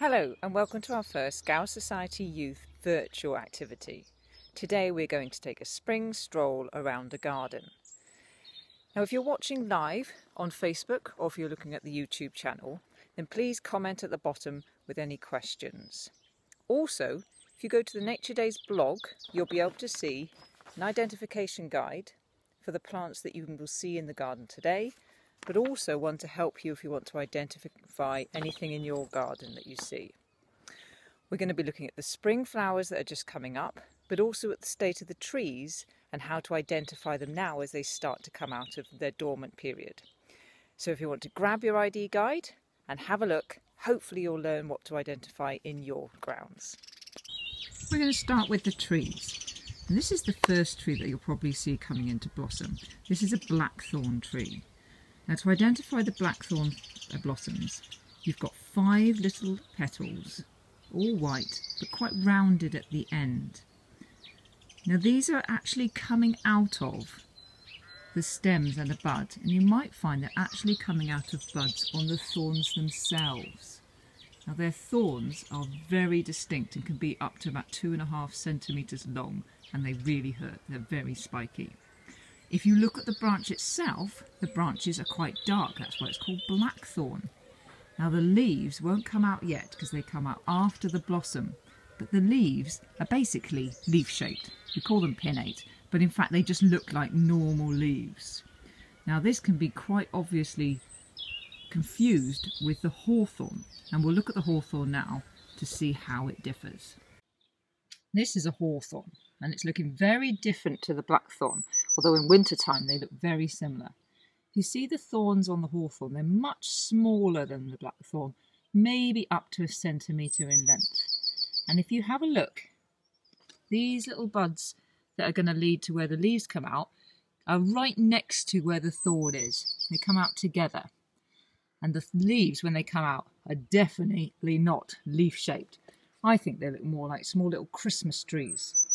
Hello and welcome to our first Gower Society Youth virtual activity. Today we're going to take a spring stroll around a garden. Now if you're watching live on Facebook or if you're looking at the YouTube channel then please comment at the bottom with any questions. Also if you go to the Nature Days blog you'll be able to see an identification guide for the plants that you will see in the garden today but also one to help you if you want to identify anything in your garden that you see. We're going to be looking at the spring flowers that are just coming up, but also at the state of the trees and how to identify them now as they start to come out of their dormant period. So if you want to grab your ID guide and have a look, hopefully you'll learn what to identify in your grounds. We're going to start with the trees. And this is the first tree that you'll probably see coming into blossom. This is a blackthorn tree. Now to identify the blackthorn uh, blossoms, you've got five little petals, all white, but quite rounded at the end. Now these are actually coming out of the stems and the bud, and you might find they're actually coming out of buds on the thorns themselves. Now their thorns are very distinct and can be up to about two and a half centimetres long, and they really hurt. They're very spiky. If you look at the branch itself, the branches are quite dark. That's why it's called blackthorn. Now the leaves won't come out yet because they come out after the blossom. But the leaves are basically leaf-shaped. We call them pinnate, but in fact they just look like normal leaves. Now this can be quite obviously confused with the hawthorn, and we'll look at the hawthorn now to see how it differs. This is a hawthorn and it's looking very different to the blackthorn, although in wintertime they look very similar. If you see the thorns on the hawthorn, they're much smaller than the blackthorn, maybe up to a centimetre in length. And if you have a look, these little buds that are going to lead to where the leaves come out are right next to where the thorn is. They come out together. And the leaves, when they come out, are definitely not leaf-shaped. I think they look more like small little Christmas trees.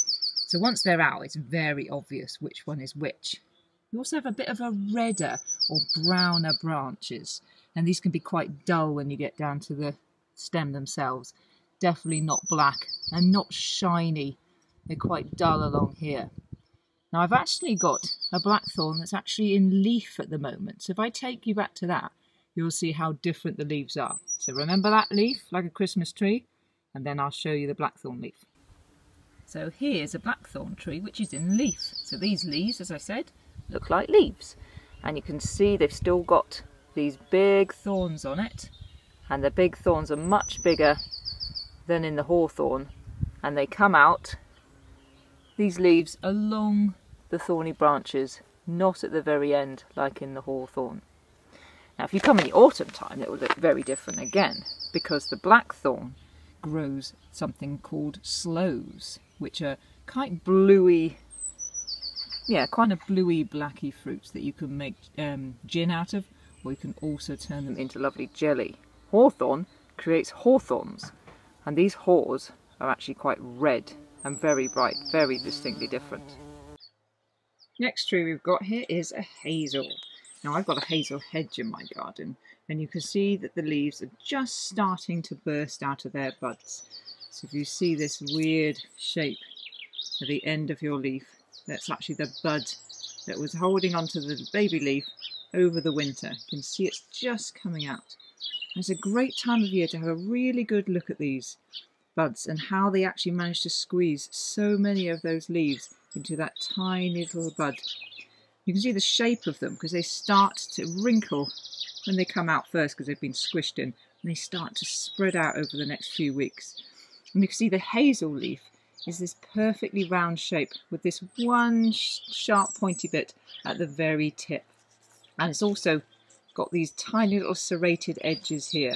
So once they're out, it's very obvious which one is which. You also have a bit of a redder or browner branches, and these can be quite dull when you get down to the stem themselves. Definitely not black and not shiny. They're quite dull along here. Now I've actually got a blackthorn that's actually in leaf at the moment. So if I take you back to that, you'll see how different the leaves are. So remember that leaf, like a Christmas tree? And then I'll show you the blackthorn leaf. So here's a blackthorn tree which is in leaf. So these leaves, as I said, look like leaves. And you can see they've still got these big thorns on it. And the big thorns are much bigger than in the hawthorn. And they come out, these leaves, along the thorny branches, not at the very end like in the hawthorn. Now if you come in the autumn time it will look very different again because the blackthorn grows something called sloes which are quite bluey, yeah, kind of bluey blacky fruits that you can make um, gin out of, or you can also turn them into lovely jelly. Hawthorn creates hawthorns, and these haws are actually quite red and very bright, very distinctly different. Next tree we've got here is a hazel. Now I've got a hazel hedge in my garden and you can see that the leaves are just starting to burst out of their buds. So if you see this weird shape at the end of your leaf, that's actually the bud that was holding onto the baby leaf over the winter. You can see it's just coming out. It's a great time of year to have a really good look at these buds and how they actually manage to squeeze so many of those leaves into that tiny little bud. You can see the shape of them because they start to wrinkle when they come out first because they've been squished in and they start to spread out over the next few weeks. And you can see the hazel leaf is this perfectly round shape with this one sharp pointy bit at the very tip. And it's also got these tiny little serrated edges here.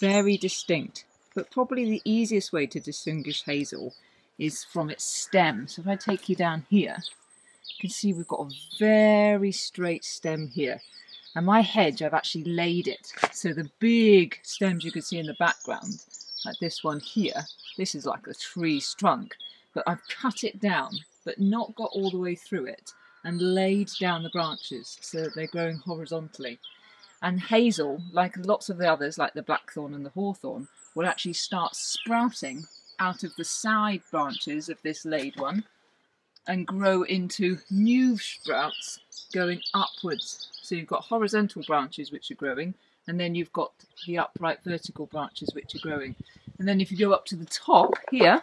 Very distinct. But probably the easiest way to distinguish hazel is from its stem. So if I take you down here, you can see we've got a very straight stem here. And my hedge, I've actually laid it. So the big stems you can see in the background like this one here. This is like a tree's trunk, but I've cut it down, but not got all the way through it, and laid down the branches so that they're growing horizontally. And hazel, like lots of the others, like the blackthorn and the hawthorn, will actually start sprouting out of the side branches of this laid one and grow into new sprouts going upwards. So you've got horizontal branches which are growing, and then you've got the upright vertical branches which are growing. And then if you go up to the top here,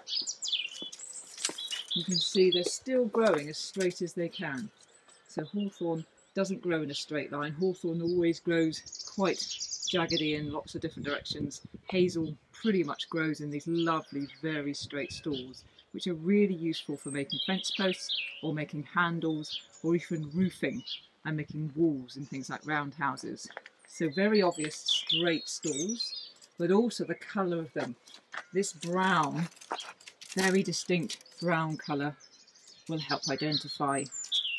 you can see they're still growing as straight as they can. So hawthorn doesn't grow in a straight line. Hawthorn always grows quite jaggedy in lots of different directions. Hazel pretty much grows in these lovely, very straight stalls, which are really useful for making fence posts or making handles or even roofing and making walls and things like roundhouses. So very obvious straight stalls, but also the colour of them. This brown, very distinct brown colour will help identify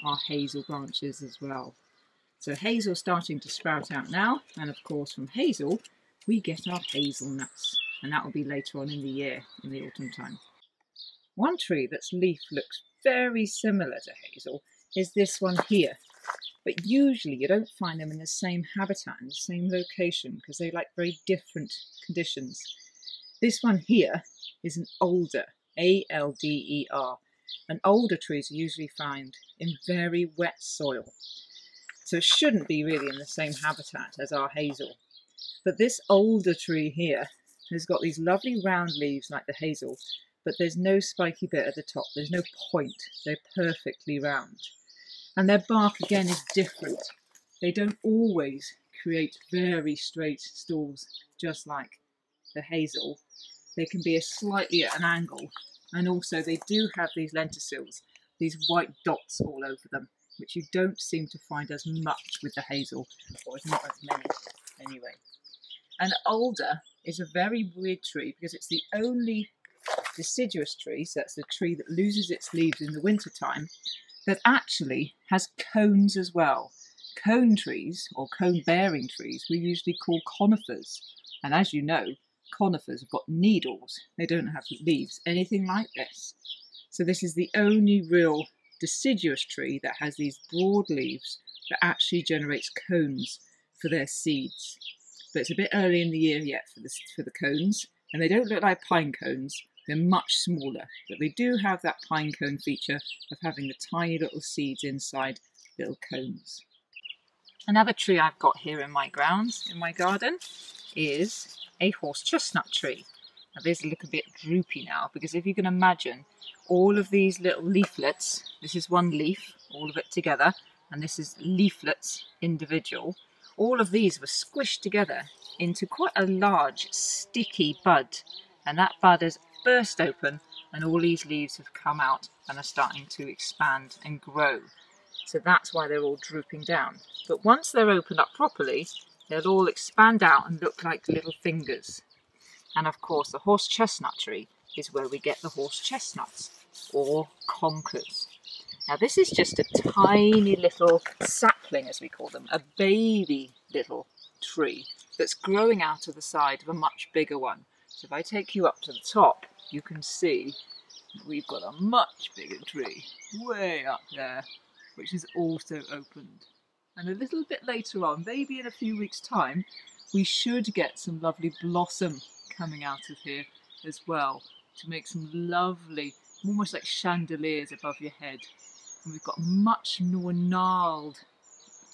our hazel branches as well. So hazel starting to sprout out now, and of course from hazel we get our hazelnuts, and that will be later on in the year, in the autumn time. One tree that's leaf looks very similar to hazel is this one here, but usually you don't find them in the same habitat, in the same location, because they like very different conditions. This one here is an alder, A-L-D-E-R, and alder trees are usually found in very wet soil. So it shouldn't be really in the same habitat as our hazel. But this alder tree here has got these lovely round leaves like the hazel, but there's no spiky bit at the top. There's no point. They're perfectly round. And their bark again is different. They don't always create very straight stalls just like the hazel. They can be a slightly at an angle and also they do have these lenticels, these white dots all over them, which you don't seem to find as much with the hazel, or not as many anyway. And alder is a very weird tree because it's the only deciduous tree, so that's the tree that loses its leaves in the winter time, that actually has cones as well. Cone trees, or cone bearing trees, we usually call conifers. And as you know, conifers have got needles, they don't have leaves, anything like this. So this is the only real deciduous tree that has these broad leaves that actually generates cones for their seeds. But it's a bit early in the year yet for, this, for the cones, and they don't look like pine cones, they're much smaller, but they do have that pine cone feature of having the tiny little seeds inside little cones. Another tree I've got here in my grounds, in my garden, is a horse chestnut tree. Now these look a bit droopy now because if you can imagine all of these little leaflets, this is one leaf, all of it together, and this is leaflets individual, all of these were squished together into quite a large sticky bud and that bud has burst open and all these leaves have come out and are starting to expand and grow. So that's why they're all drooping down. But once they're opened up properly, they'll all expand out and look like little fingers. And of course, the horse chestnut tree is where we get the horse chestnuts or conkers. Now this is just a tiny little sapling, as we call them, a baby little tree that's growing out of the side of a much bigger one. So if I take you up to the top, you can see we've got a much bigger tree way up there, which is also opened. And a little bit later on, maybe in a few weeks' time, we should get some lovely blossom coming out of here as well to make some lovely, almost like chandeliers above your head. And we've got much more gnarled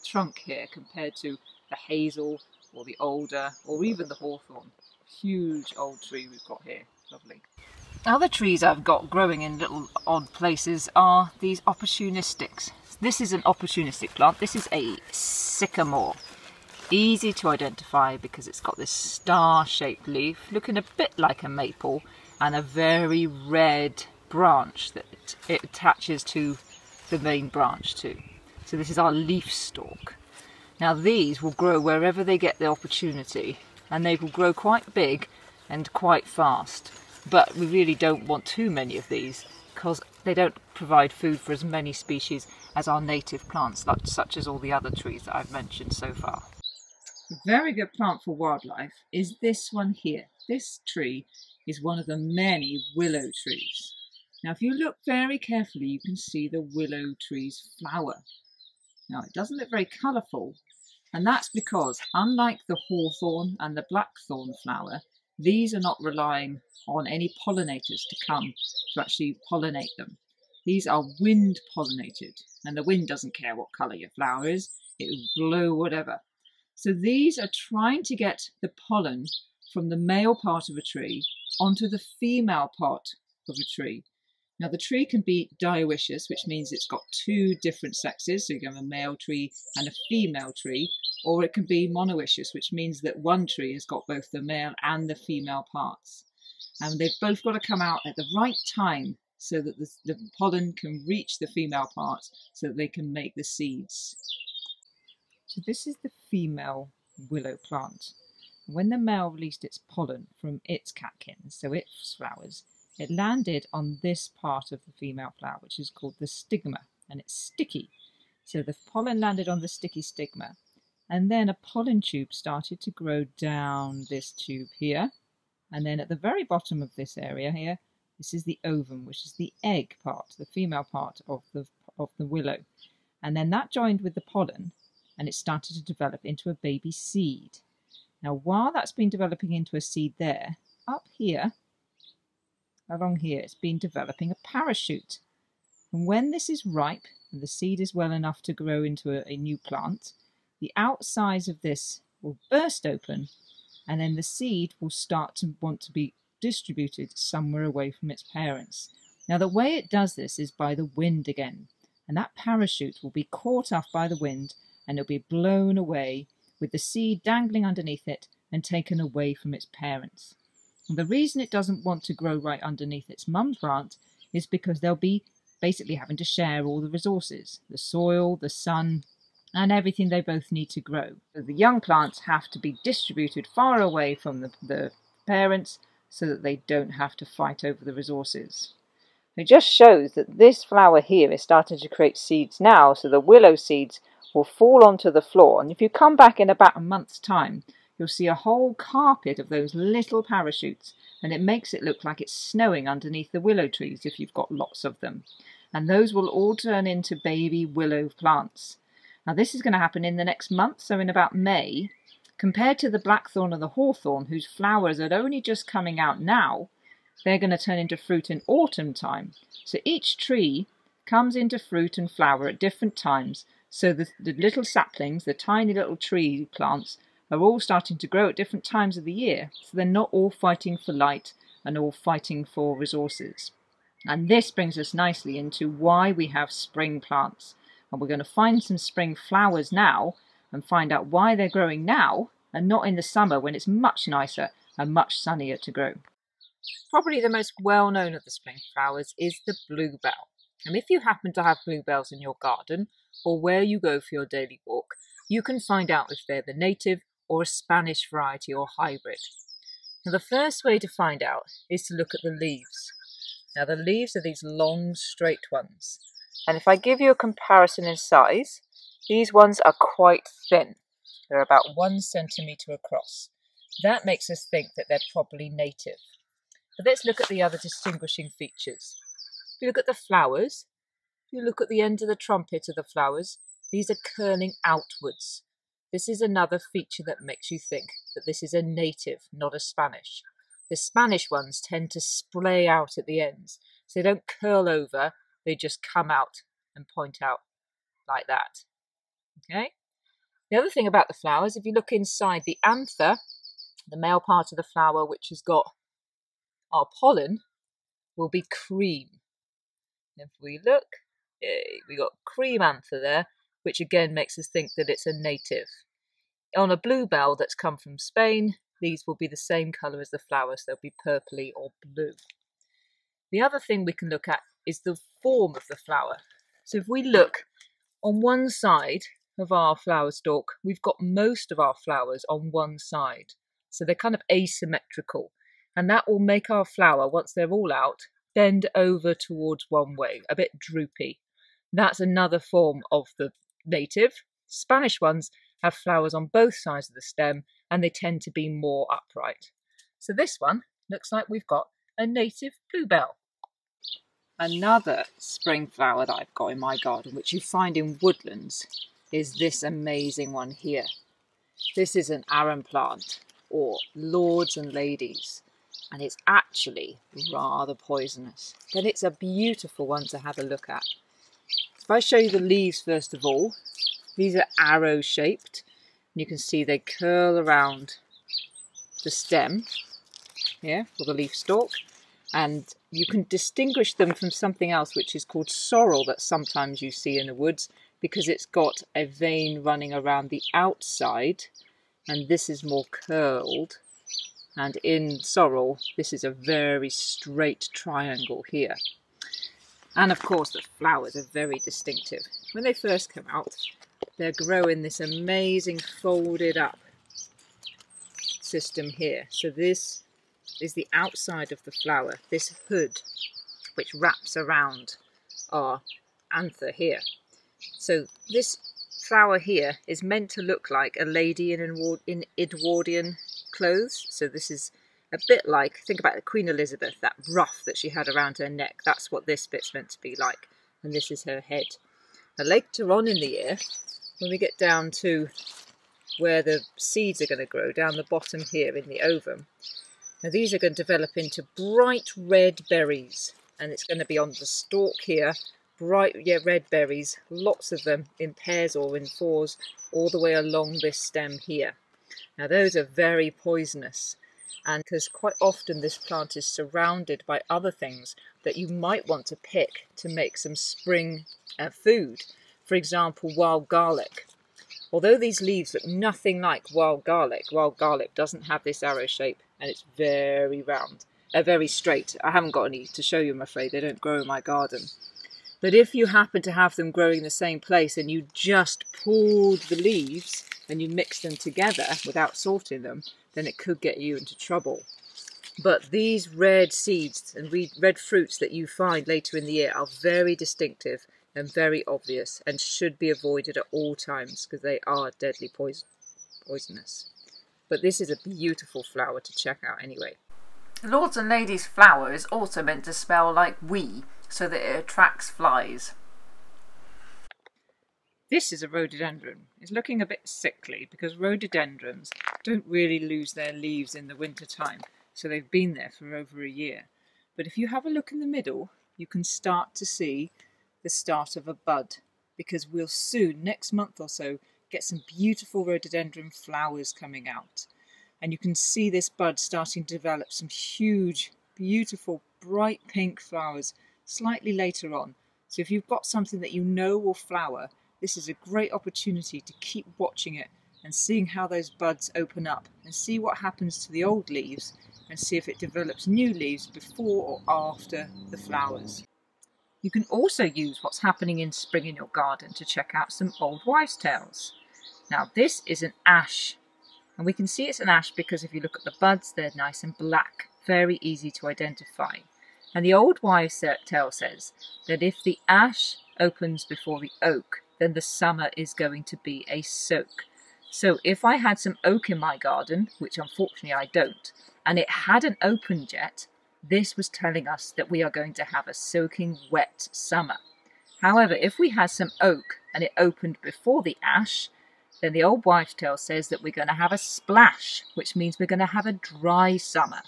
trunk here compared to the hazel or the alder or even the hawthorn. Huge old tree we've got here, lovely. Other trees I've got growing in little odd places are these opportunistics. This is an opportunistic plant. This is a sycamore. Easy to identify because it's got this star-shaped leaf, looking a bit like a maple, and a very red branch that it attaches to the main branch to. So this is our leaf stalk. Now these will grow wherever they get the opportunity and they will grow quite big and quite fast. But we really don't want too many of these because they don't provide food for as many species as our native plants, such as all the other trees that I've mentioned so far. A very good plant for wildlife is this one here. This tree is one of the many willow trees. Now if you look very carefully you can see the willow tree's flower. Now it doesn't look very colourful And that's because, unlike the hawthorn and the blackthorn flower, these are not relying on any pollinators to come to actually pollinate them. These are wind pollinated, and the wind doesn't care what colour your flower is, it will blow whatever. So these are trying to get the pollen from the male part of a tree onto the female part of a tree. Now the tree can be dioecious, which means it's got two different sexes, so you can have a male tree and a female tree, or it can be monoecious, which means that one tree has got both the male and the female parts. And they've both got to come out at the right time so that the, the pollen can reach the female parts so that they can make the seeds. So this is the female willow plant. When the male released its pollen from its catkins, so its flowers, it landed on this part of the female flower, which is called the stigma, and it's sticky. So the pollen landed on the sticky stigma, and then a pollen tube started to grow down this tube here. And then at the very bottom of this area here, this is the ovum, which is the egg part, the female part of the, of the willow. And then that joined with the pollen, and it started to develop into a baby seed. Now, while that's been developing into a seed there, up here, along here, it's been developing a parachute. And when this is ripe and the seed is well enough to grow into a, a new plant, the outsides of this will burst open and then the seed will start to want to be distributed somewhere away from its parents. Now, the way it does this is by the wind again, and that parachute will be caught up by the wind and it'll be blown away with the seed dangling underneath it and taken away from its parents. And the reason it doesn't want to grow right underneath its mum plant is because they'll be basically having to share all the resources the soil, the sun, and everything they both need to grow. So the young plants have to be distributed far away from the, the parents so that they don't have to fight over the resources. It just shows that this flower here is starting to create seeds now, so the willow seeds will fall onto the floor. And if you come back in about a month's time, you'll see a whole carpet of those little parachutes, and it makes it look like it's snowing underneath the willow trees if you've got lots of them. And those will all turn into baby willow plants. Now, this is going to happen in the next month, so in about May. Compared to the blackthorn and the hawthorn, whose flowers are only just coming out now, they're going to turn into fruit in autumn time. So each tree comes into fruit and flower at different times. So the, the little saplings, the tiny little tree plants, are all starting to grow at different times of the year, so they're not all fighting for light and all fighting for resources. And this brings us nicely into why we have spring plants. And we're going to find some spring flowers now and find out why they're growing now and not in the summer when it's much nicer and much sunnier to grow. Probably the most well known of the spring flowers is the bluebell. And if you happen to have bluebells in your garden or where you go for your daily walk, you can find out if they're the native or a Spanish variety or hybrid. Now, the first way to find out is to look at the leaves. Now, the leaves are these long, straight ones. And if I give you a comparison in size, these ones are quite thin. They're about one centimetre across. That makes us think that they're probably native. But let's look at the other distinguishing features. If you look at the flowers, if you look at the end of the trumpet of the flowers, these are curling outwards. This is another feature that makes you think that this is a native, not a Spanish. The Spanish ones tend to splay out at the ends, so they don't curl over, they just come out and point out like that. Okay? The other thing about the flowers, if you look inside the anther, the male part of the flower which has got our pollen, will be cream. If we look, eh, we got cream anther there, which again makes us think that it's a native. On a bluebell that's come from Spain, these will be the same colour as the flowers, they'll be purpley or blue. The other thing we can look at is the form of the flower. So if we look on one side of our flower stalk, we've got most of our flowers on one side. So they're kind of asymmetrical. And that will make our flower, once they're all out, bend over towards one way, a bit droopy. That's another form of the native. Spanish ones have flowers on both sides of the stem and they tend to be more upright. So this one looks like we've got a native bluebell. Another spring flower that I've got in my garden, which you find in woodlands, is this amazing one here. This is an arum plant, or lords and ladies, and it's actually rather poisonous. But it's a beautiful one to have a look at. If I show you the leaves first of all, these are arrow shaped. And you can see they curl around the stem here, or the leaf stalk, and you can distinguish them from something else which is called sorrel that sometimes you see in the woods because it's got a vein running around the outside and this is more curled and in sorrel this is a very straight triangle here and of course the flowers are very distinctive. When they first come out they grow in this amazing folded up system here. So this is the outside of the flower this hood which wraps around our anther here. So this flower here is meant to look like a lady in, in Edwardian clothes. So this is a bit like, think about the Queen Elizabeth, that ruff that she had around her neck. That's what this bit's meant to be like. And this is her head. Now later on in the year, when we get down to where the seeds are going to grow, down the bottom here in the ovum, now these are going to develop into bright red berries. And it's going to be on the stalk here bright yeah, red berries, lots of them in pairs or in fours, all the way along this stem here. Now those are very poisonous and because quite often this plant is surrounded by other things that you might want to pick to make some spring uh, food. For example, wild garlic. Although these leaves look nothing like wild garlic, wild garlic doesn't have this arrow shape and it's very round, uh, very straight. I haven't got any to show you, I'm afraid. They don't grow in my garden. But if you happen to have them growing in the same place and you just pulled the leaves and you mix them together without sorting them, then it could get you into trouble. But these red seeds and red fruits that you find later in the year are very distinctive and very obvious and should be avoided at all times because they are deadly poison poisonous. But this is a beautiful flower to check out anyway. The Lords and Ladies flower is also meant to smell like wee so that it attracts flies. This is a rhododendron. It's looking a bit sickly because rhododendrons don't really lose their leaves in the winter time, so they've been there for over a year. But if you have a look in the middle, you can start to see the start of a bud because we'll soon, next month or so, get some beautiful rhododendron flowers coming out. And you can see this bud starting to develop some huge, beautiful, bright pink flowers slightly later on. So if you've got something that you know will flower, this is a great opportunity to keep watching it and seeing how those buds open up and see what happens to the old leaves and see if it develops new leaves before or after the flowers. You can also use what's happening in spring in your garden to check out some old wives' tales. Now this is an ash and we can see it's an ash because if you look at the buds they're nice and black, very easy to identify. And the old wives' tale says that if the ash opens before the oak, then the summer is going to be a soak. So if I had some oak in my garden, which unfortunately I don't, and it hadn't opened yet, this was telling us that we are going to have a soaking wet summer. However, if we had some oak and it opened before the ash, then the old wives' tale says that we're going to have a splash, which means we're going to have a dry summer.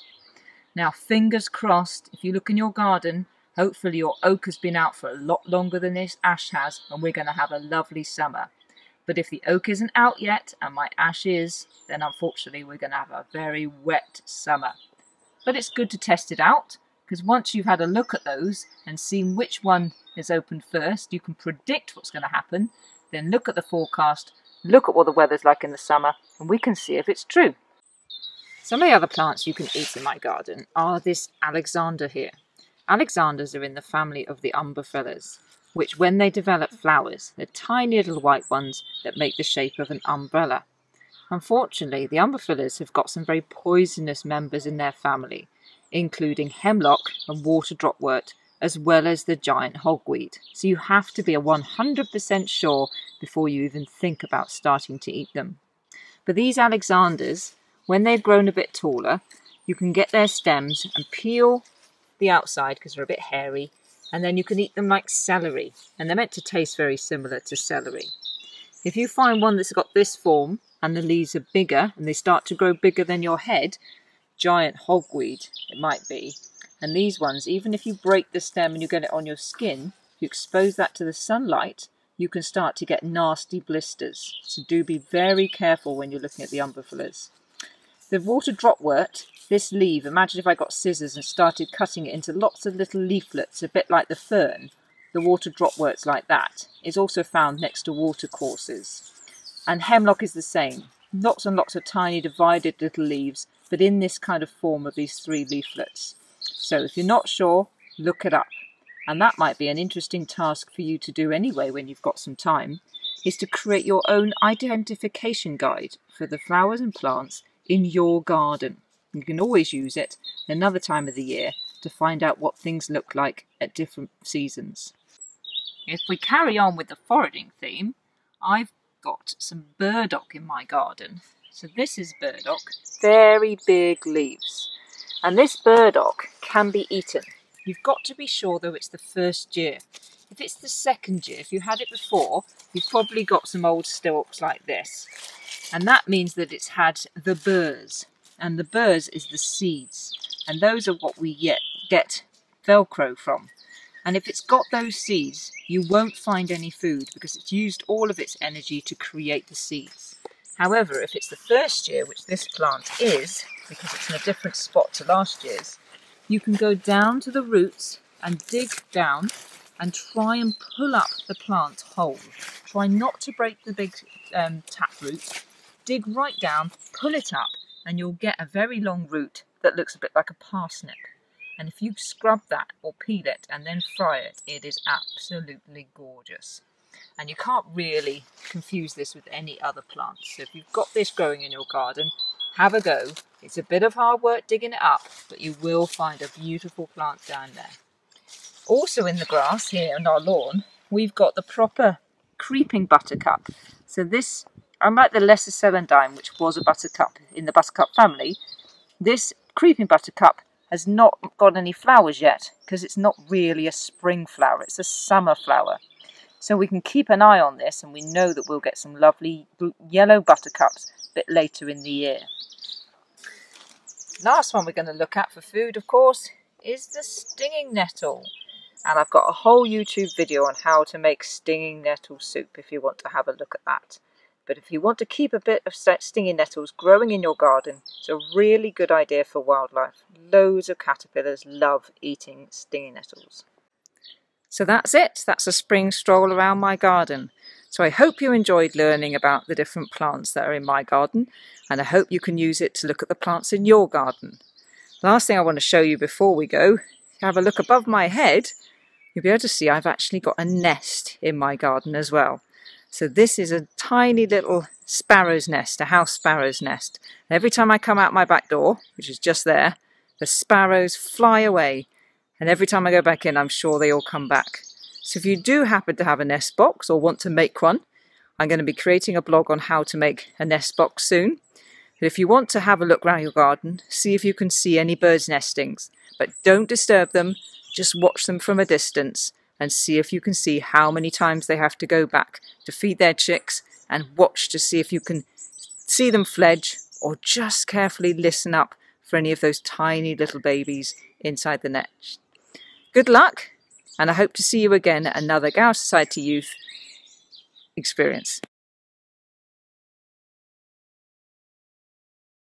Now, fingers crossed, if you look in your garden, hopefully your oak has been out for a lot longer than this ash has, and we're going to have a lovely summer. But if the oak isn't out yet, and my ash is, then unfortunately we're going to have a very wet summer. But it's good to test it out, because once you've had a look at those and seen which one is open first, you can predict what's going to happen, then look at the forecast, look at what the weather's like in the summer, and we can see if it's true. Some of the other plants you can eat in my garden are this Alexander here. Alexanders are in the family of the umbelliferas, which when they develop flowers, they're tiny little white ones that make the shape of an umbrella. Unfortunately, the umbelliferas have got some very poisonous members in their family, including hemlock and water dropwort, as well as the giant hogweed. So you have to be a 100% sure before you even think about starting to eat them. But these Alexanders when they've grown a bit taller, you can get their stems and peel the outside because they're a bit hairy, and then you can eat them like celery, and they're meant to taste very similar to celery. If you find one that's got this form and the leaves are bigger and they start to grow bigger than your head, giant hogweed it might be. And these ones, even if you break the stem and you get it on your skin, you expose that to the sunlight, you can start to get nasty blisters. So do be very careful when you're looking at the umbelliferas. The water dropwort, this leaf, imagine if I got scissors and started cutting it into lots of little leaflets, a bit like the fern. The water dropwort's like that is also found next to watercourses. And hemlock is the same. Lots and lots of tiny divided little leaves, but in this kind of form of these three leaflets. So if you're not sure, look it up. And that might be an interesting task for you to do anyway when you've got some time, is to create your own identification guide for the flowers and plants in your garden. You can always use it another time of the year to find out what things look like at different seasons. If we carry on with the foraging theme, I've got some burdock in my garden. So this is burdock, very big leaves. And this burdock can be eaten. You've got to be sure though it's the first year. If it's the second year, if you had it before, you've probably got some old stalks like this. And that means that it's had the burrs. And the burrs is the seeds. And those are what we get, get Velcro from. And if it's got those seeds, you won't find any food because it's used all of its energy to create the seeds. However, if it's the first year, which this plant is, because it's in a different spot to last year's, you can go down to the roots and dig down and try and pull up the plant whole. Try not to break the big um, tap root. Dig right down, pull it up, and you'll get a very long root that looks a bit like a parsnip. And if you scrub that or peel it and then fry it, it is absolutely gorgeous. And you can't really confuse this with any other plants. So if you've got this growing in your garden, have a go. It's a bit of hard work digging it up, but you will find a beautiful plant down there. Also in the grass here on our lawn, we've got the proper creeping buttercup. So this, unlike the lesser celandine, which was a buttercup in the buttercup family, this creeping buttercup has not got any flowers yet because it's not really a spring flower, it's a summer flower. So we can keep an eye on this and we know that we'll get some lovely yellow buttercups a bit later in the year. Last one we're going to look at for food, of course, is the stinging nettle. And I've got a whole YouTube video on how to make stinging nettle soup if you want to have a look at that. But if you want to keep a bit of stinging nettles growing in your garden, it's a really good idea for wildlife. Loads of caterpillars love eating stinging nettles. So that's it. That's a spring stroll around my garden. So I hope you enjoyed learning about the different plants that are in my garden and I hope you can use it to look at the plants in your garden. Last thing I want to show you before we go, have a look above my head, you'll be able to see I've actually got a nest in my garden as well. So this is a tiny little sparrow's nest, a house sparrow's nest. And Every time I come out my back door, which is just there, the sparrows fly away. And every time I go back in, I'm sure they all come back. So if you do happen to have a nest box or want to make one, I'm going to be creating a blog on how to make a nest box soon. But if you want to have a look around your garden, see if you can see any birds' nestings. But don't disturb them, just watch them from a distance and see if you can see how many times they have to go back to feed their chicks and watch to see if you can see them fledge or just carefully listen up for any of those tiny little babies inside the nest. Good luck, and I hope to see you again at another Gower Society Youth experience.